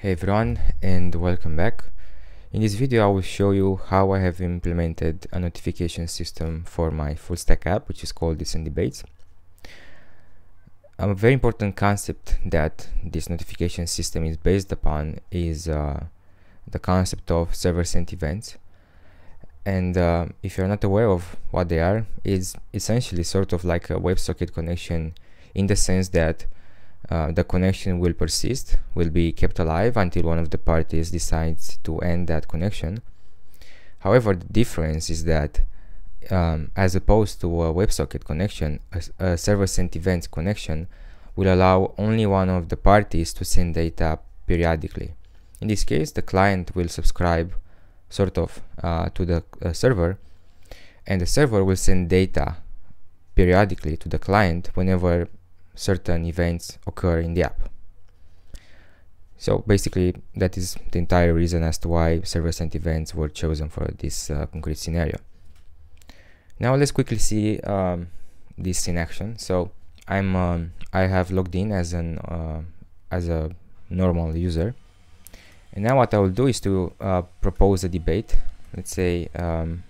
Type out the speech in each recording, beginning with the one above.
Hey everyone and welcome back. In this video I will show you how I have implemented a notification system for my full stack app which is called Decent Debates. A very important concept that this notification system is based upon is uh, the concept of server-sent events and uh, if you're not aware of what they are, it's essentially sort of like a WebSocket connection in the sense that uh, the connection will persist, will be kept alive until one of the parties decides to end that connection. However, the difference is that um, as opposed to a WebSocket connection, a, a server-sent events connection will allow only one of the parties to send data periodically. In this case, the client will subscribe sort of uh, to the uh, server and the server will send data periodically to the client whenever certain events occur in the app. So basically that is the entire reason as to why server sent events were chosen for this uh, concrete scenario. Now let's quickly see um, this in action. So I'm um, I have logged in as an uh, as a normal user and now what I will do is to uh, propose a debate let's say um,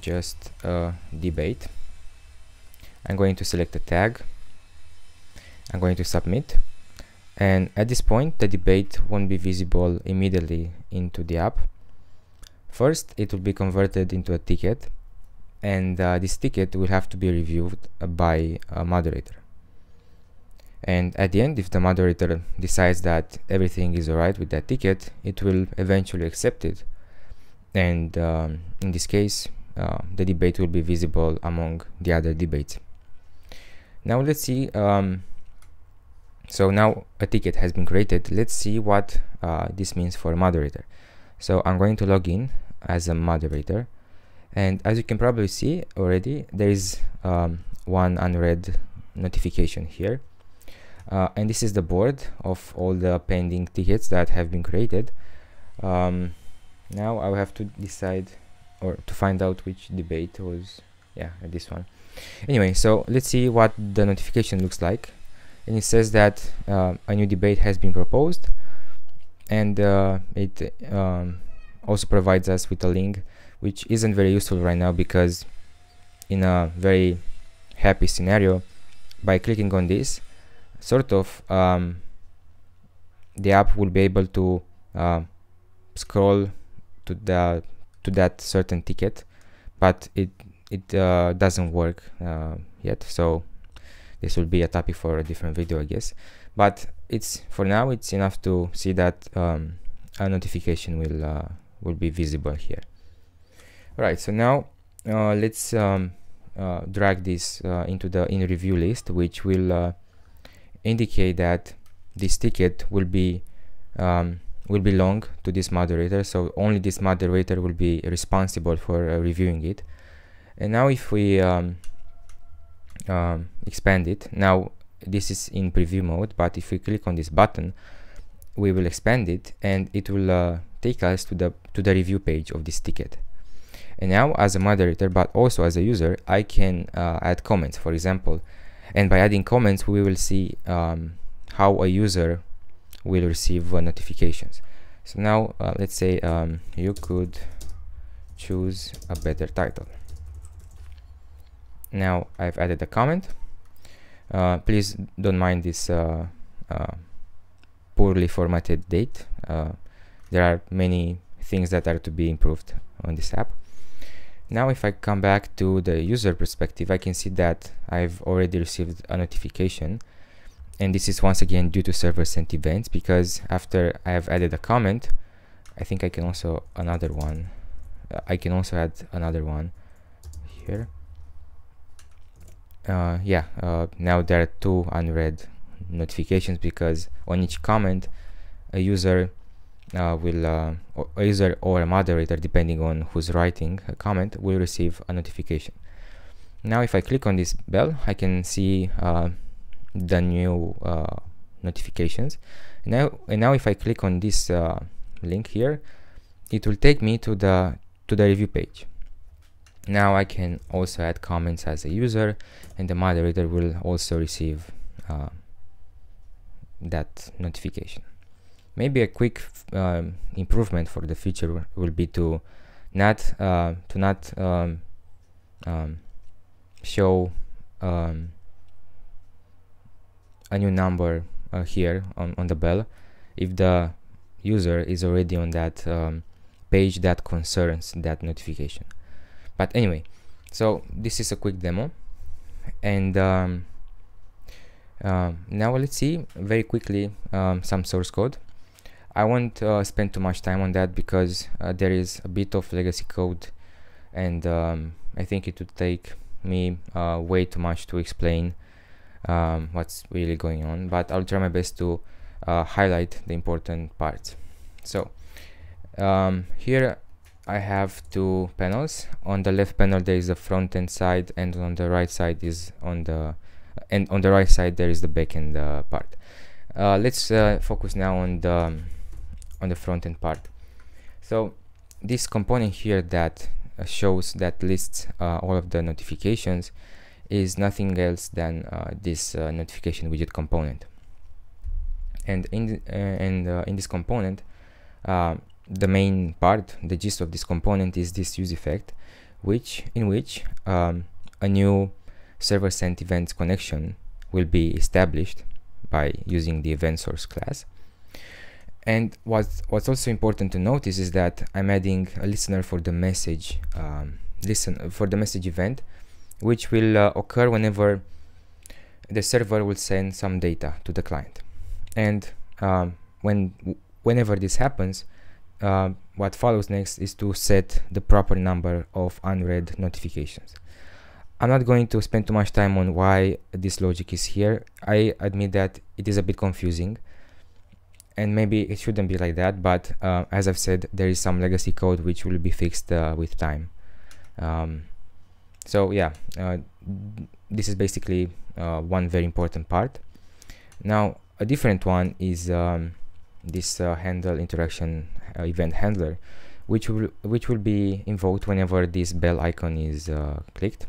just a debate I'm going to select a tag. I'm going to submit. And at this point the debate won't be visible immediately into the app. First it will be converted into a ticket and uh, this ticket will have to be reviewed by a moderator. And at the end if the moderator decides that everything is alright with that ticket it will eventually accept it. And um, in this case uh, the debate will be visible among the other debates now let's see um, so now a ticket has been created. Let's see what uh, this means for a moderator. So I'm going to log in as a moderator. And as you can probably see already there is um, one unread notification here. Uh, and this is the board of all the pending tickets that have been created. Um, now I will have to decide or to find out which debate was yeah this one anyway so let's see what the notification looks like. And it says that uh, a new debate has been proposed. And uh, it um, also provides us with a link which isn't very useful right now because in a very happy scenario by clicking on this sort of um, the app will be able to uh, scroll to the to that certain ticket but it it uh, doesn't work uh, yet. So this will be a topic for a different video I guess. But it's for now it's enough to see that um, a notification will uh, will be visible here. All right so now uh, let's um, uh, drag this into the in review list which will indicate that this ticket will be um, will belong to this moderator. So only this moderator will be responsible for uh, reviewing it and now if we um, um, expand it now this is in preview mode but if we click on this button we will expand it and it will uh, take us to the to the review page of this ticket. And now as a moderator but also as a user I can uh, add comments for example. And by adding comments we will see um, how a user will receive uh, notifications. So now uh, let's say um, you could choose a better title now I've added a comment uh, please don't mind this uh, uh, poorly formatted date uh, there are many things that are to be improved on this app now if I come back to the user perspective, I can see that I've already received a notification. And this is once again due to server sent events because after I have added a comment, I think I can also another one. Uh, I can also add another one here. Uh, yeah, uh, now there are two unread notifications because on each comment, a user uh, will uh, a user or a moderator depending on who's writing a comment will receive a notification. Now if I click on this bell I can see uh, the new uh, notifications. Now and now if I click on this link here it will take me to the to the review page now I can also add comments as a user and the moderator will also receive uh, that notification. Maybe a quick um, improvement for the future will be to not uh, to not um, um, show um, a new number uh, here on, on the bell if the user is already on that um, page that concerns that notification but anyway so this is a quick demo. And um, uh, now let's see very quickly um, some source code. I won't uh, spend too much time on that because uh, there is a bit of legacy code. And um, I think it would take me uh, way too much to explain um, what's really going on. But I'll try my best to uh, highlight the important parts. So um, here I have two panels. On the left panel there is the front end side and on the right side is on the and on the right side there is the backend uh, part. Uh, let's uh, focus now on the on the front end part. So this component here that uh, shows that lists uh, all of the notifications is nothing else than uh, this notification widget component. And in and in this component the main part the gist of this component is this use effect which in which um, a new server sent events connection will be established by using the event source class and what's, what's also important to notice is that I'm adding a listener for the message um, listen for the message event, which will uh, occur whenever the server will send some data to the client. And um, when whenever this happens, uh, what follows next is to set the proper number of unread notifications. I'm not going to spend too much time on why this logic is here. I admit that it is a bit confusing and maybe it shouldn't be like that but uh, as I've said there is some legacy code which will be fixed uh, with time um, so yeah uh, this is basically uh, one very important part now a different one is um, this uh, handle interaction uh, event handler which will which will be invoked whenever this bell icon is clicked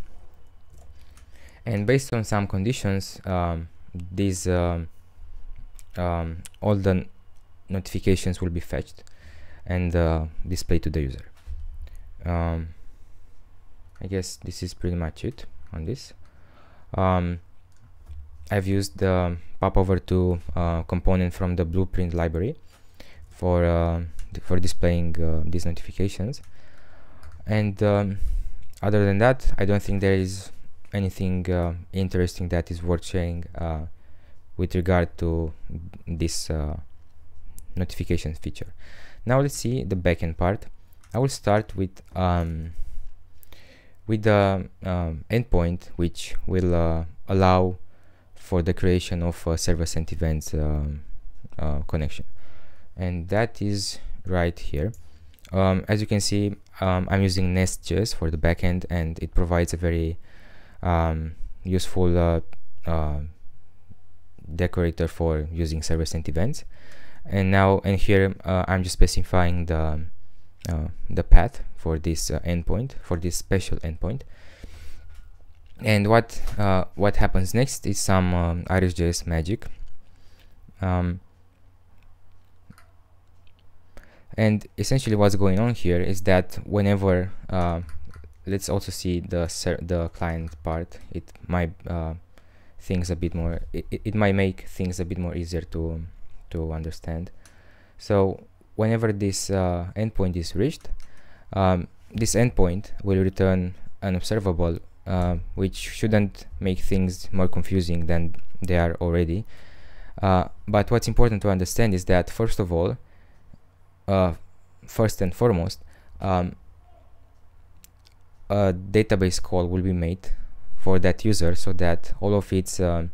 and based on some conditions um, these um, um, all the notifications will be fetched and uh, displayed to the user. Um, I guess this is pretty much it on this. Um, I've used the popover 2 uh, component from the blueprint library for uh, for displaying uh, these notifications and um, other than that I don't think there is anything uh, interesting that is worth sharing uh, with regard to this notification feature. Now let's see the backend part. I will start with um, with the um, endpoint which will uh, allow for the creation of a server sent events um, uh, connection and that is right here. Um, as you can see um, I'm using Nest.js for the backend and it provides a very um, useful uh, uh, decorator for using server sent events. And now and here uh, I'm just specifying the uh, the path for this uh, endpoint for this special endpoint. And what uh, what happens next is some um, RxJS magic. Um, and essentially what's going on here is that whenever uh, let's also see the the client part it might uh, things a bit more it, it might make things a bit more easier to to understand. So whenever this uh, endpoint is reached, um, this endpoint will return an observable, uh, which shouldn't make things more confusing than they are already. Uh, but what's important to understand is that first of all, uh, first and foremost, um, a database call will be made for that user so that all of its um,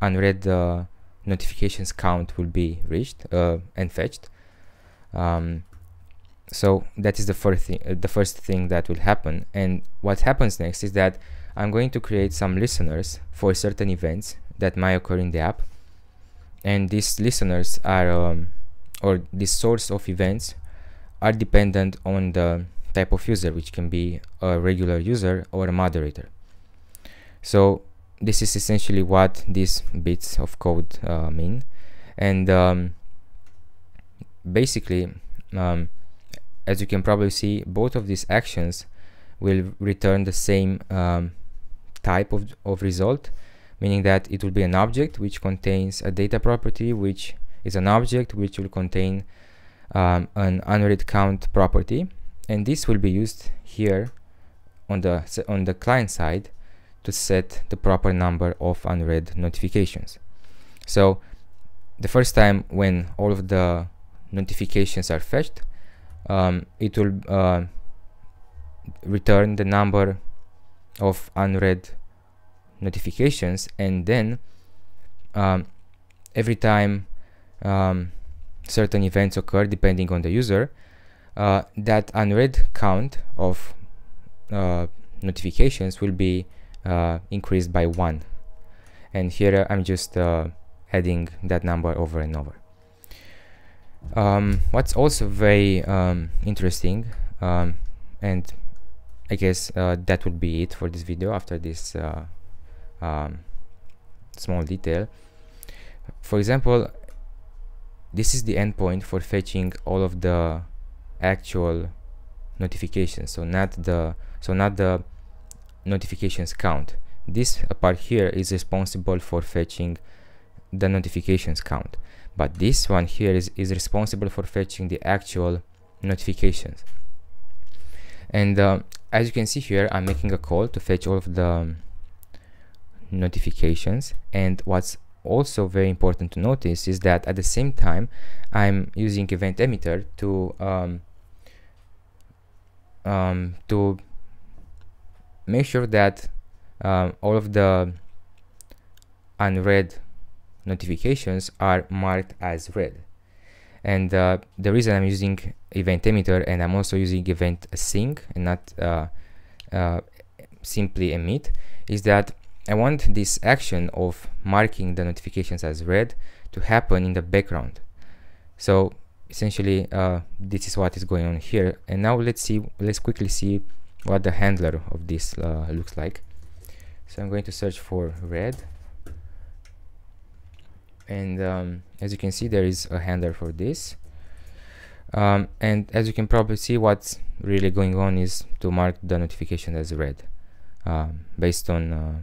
unread uh, notifications count will be reached uh, and fetched. Um, so that is the first thing, uh, the first thing that will happen. And what happens next is that I'm going to create some listeners for certain events that might occur in the app. And these listeners are, um, or this source of events are dependent on the type of user, which can be a regular user or a moderator. So this is essentially what these bits of code uh, mean and um, basically um, as you can probably see both of these actions will return the same um, type of, of result meaning that it will be an object which contains a data property which is an object which will contain um, an unread count property. And this will be used here on the on the client side to set the proper number of unread notifications. So the first time when all of the notifications are fetched um, it will uh, return the number of unread notifications. And then um, every time um, certain events occur depending on the user uh, that unread count of uh, notifications will be uh, increased by one. And here I'm just uh, adding that number over and over. Um, what's also very um, interesting um, and I guess uh, that would be it for this video after this uh, um, small detail. For example this is the endpoint for fetching all of the actual notifications so not the so not the notifications count. This part here is responsible for fetching the notifications count but this one here is, is responsible for fetching the actual notifications. And uh, as you can see here I'm making a call to fetch all of the notifications and what's also very important to notice is that at the same time I'm using event emitter to um, um, to make sure that um, all of the unread notifications are marked as read. And uh, the reason I'm using event emitter and I'm also using event sync and not uh, uh, simply emit is that I want this action of marking the notifications as read to happen in the background. So essentially uh, this is what is going on here. And now let's see let's quickly see what the handler of this uh, looks like. So I'm going to search for red. And um, as you can see there is a handler for this. Um, and as you can probably see what's really going on is to mark the notification as read um, based on uh,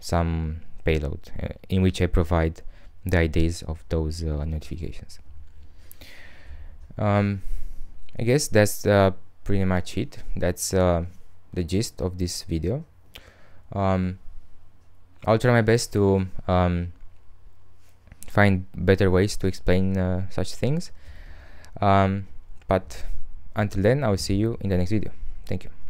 some payload uh, in which I provide the IDs of those uh, notifications. Um, I guess that's uh, pretty much it. That's uh, the gist of this video. Um, I'll try my best to um, find better ways to explain uh, such things. Um, but until then I will see you in the next video. Thank you